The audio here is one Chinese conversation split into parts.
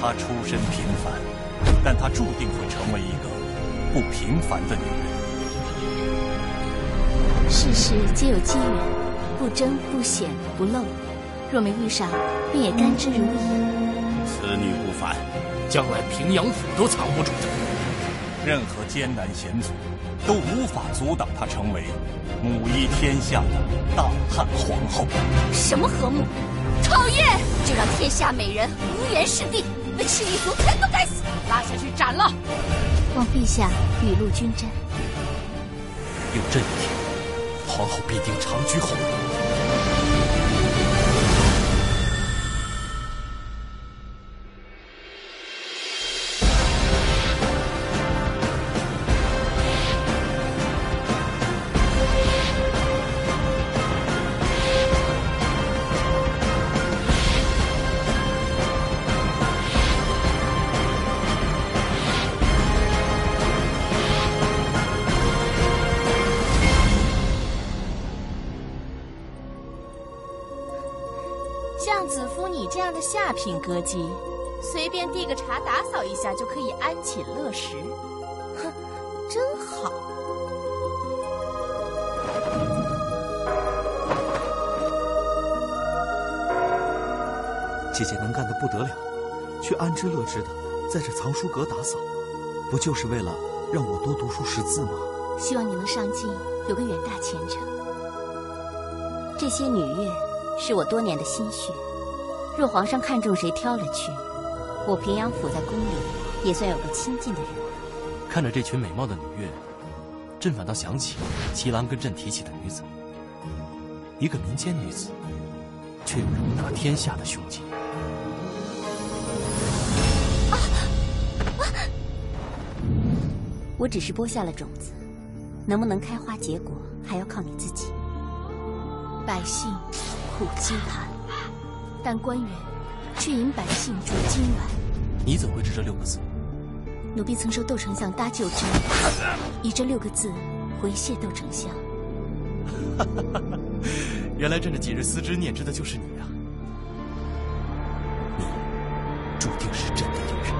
她出身平凡，但她注定会成为一个不平凡的女人。世事皆有机缘，不争不显不露。若没遇上，便也甘之如饴。此女不凡，将来平阳府都藏不住她。任何艰难险阻，都无法阻挡她成为母仪天下的大汉皇后。什么和睦？讨厌！就让天下美人无缘是地，那赤翼族全都该死！拉下去斩了！望陛下雨露均沾。有朕一天，皇后必定长居后宫。下品歌姬，随便递个茶打扫一下就可以安寝乐食，哼，真好。姐姐能干的不得了，却安之乐之的在这藏书阁打扫，不就是为了让我多读书识字吗？希望你能上进，有个远大前程。这些女乐是我多年的心血。若皇上看中谁，挑了去，我平阳府在宫里也算有个亲近的人。看着这群美貌的女乐，朕反倒想起齐郎跟朕提起的女子，一个民间女子，却有容纳天下的胸襟。我只是播下了种子，能不能开花结果，还要靠你自己。百姓苦饥寒。但官员却引百姓煮今晚。你怎会知这六个字？奴婢曾受窦丞相搭救之恩，以这六个字回谢窦丞相。原来朕这几日思之念之的就是你啊！你注定是朕的女人。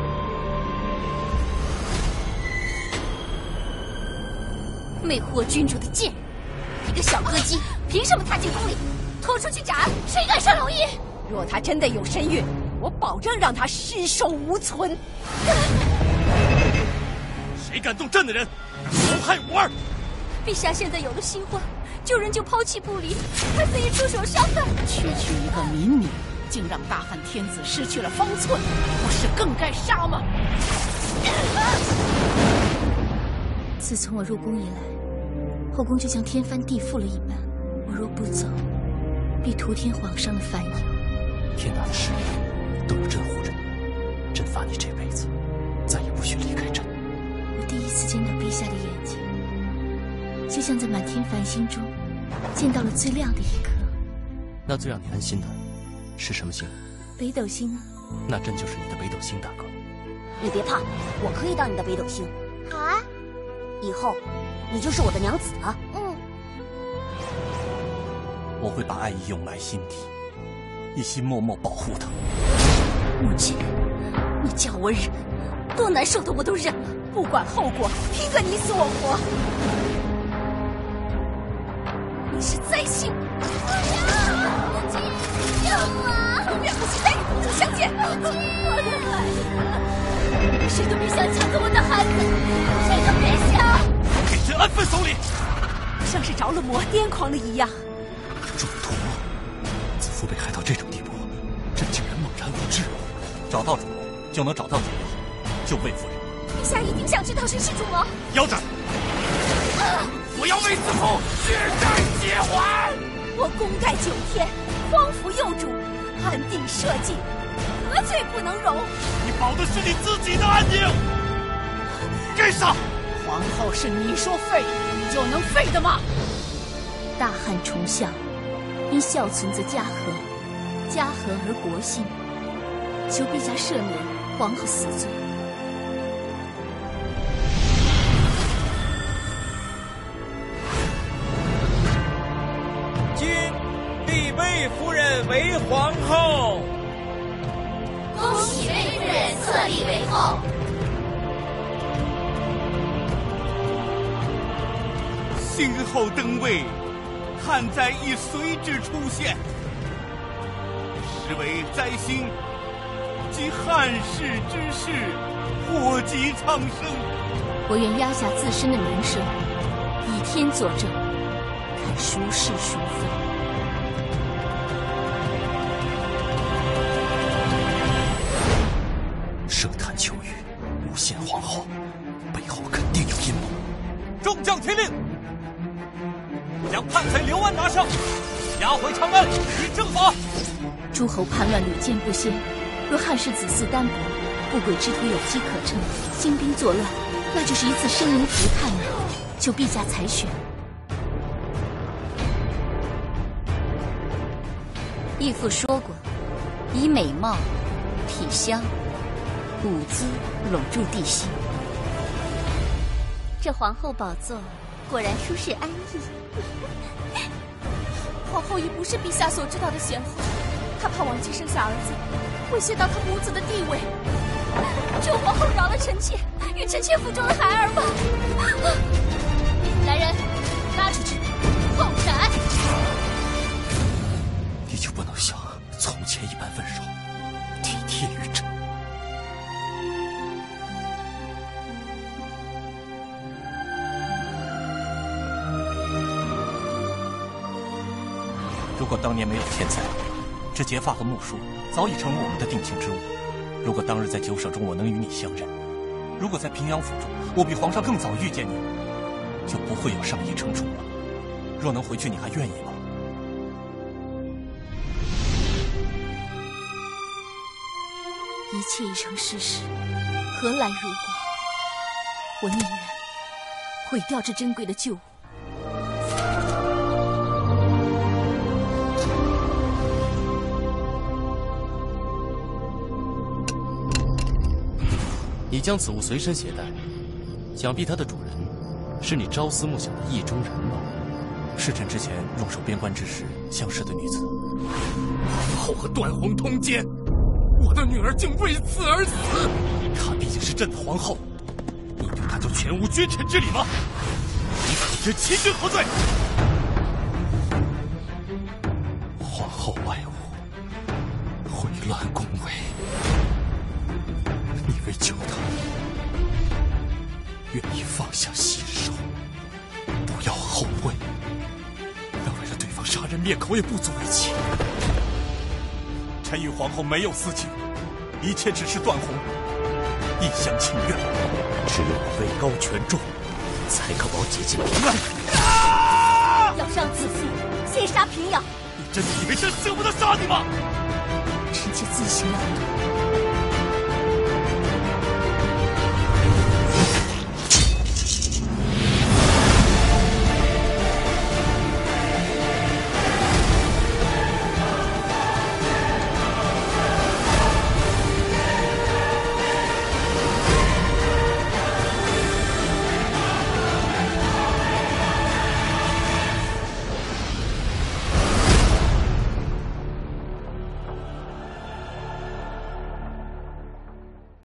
魅惑君主的贱人，一个小歌姬凭什么踏进宫里？拖出去斩！谁敢杀龙椅？若他真的有身孕，我保证让他尸首无存。谁敢动朕的人，谋害五儿！陛下现在有了新欢，救人就抛弃不离，还随意出手伤害。区区一个民女，竟让大汉天子失去了方寸，不是更该杀吗？自从我入宫以来，后宫就像天翻地覆了一般。我若不走，必徒添皇上的烦忧。天大的事业都有朕护着你，朕罚你这辈子再也不许离开朕。我第一次见到陛下的眼睛，就像在满天繁星中见到了最亮的一颗。那最让你安心的是什么星？北斗星啊。那朕就是你的北斗星大哥。你别怕，我可以当你的北斗星。好啊，以后你就是我的娘子了。嗯。我会把爱意用埋心底。一心默默保护他。母亲，你叫我忍，多难受的我都忍了，不管后果，拼个你死我活。你是灾星！母亲，救我！永远不许带你公主相见！我的孩子，谁都别想抢走我的孩子，谁都别想！给朕安分守礼！像是着了魔，癫狂了一样。找到主谋，就能找到解药。救魏夫人，陛下一定想知道谁是主谋。腰斩！我要为子父血债血还。我功盖九天，匡扶幼主，安定社稷，何罪不能容？你保的是你自己的安宁。给上！皇后是你说废就能废的吗？大汉崇相。因孝存则家和，家和而国兴。求陛下赦免皇后死罪。今立魏夫人为皇后。恭喜魏夫人册立为后。新后登位，汉灾亦随之出现，实为灾星及汉室之事祸及苍生。我愿压下自身的名声，以天作证，看孰是孰非。设坛求雨，诬陷皇后，背后肯定有阴谋。众将听令，将叛贼刘安拿上，押回长安以正法。诸侯叛乱屡见不鲜，若汉室子嗣单薄，不轨之徒有机可乘，兴兵作乱，那就是一次生灵涂炭了！求陛下裁选。义父说过，以美貌、体香、舞姿笼住帝心。这皇后宝座果然舒适安逸。皇后已不是陛下所知道的贤后，她怕王姬生下儿子，威胁到他母子的地位。求皇后饶了臣妾，与臣妾腹中的孩儿吧。来人，拉出去，放斩！你就不能像从前一般温柔、体贴于朕？如果当年没有天灾，这结发和木梳早已成了我们的定情之物。如果当日在酒舍中我能与你相认，如果在平阳府中我比皇上更早遇见你，就不会有上衣惩处了。若能回去，你还愿意吗？一切已成事实，何来如果？我宁愿毁掉这珍贵的旧物。你将此物随身携带，想必它的主人是你朝思暮想的意中人吧？是朕之前入守边关之时相识的女子。皇后和段宏通奸，我的女儿竟为此而死。她毕竟是朕的皇后，你对她就全无君臣之礼吗？你可知欺君何罪？皇后外物，毁乱灭口也不足为奇。臣与皇后没有私情，一切只是段宏一厢情愿。只有我位高权重，才可保姐姐平安。要让子嗣先杀平阳，你真的以为朕舍不得杀你吗？臣妾自行了断。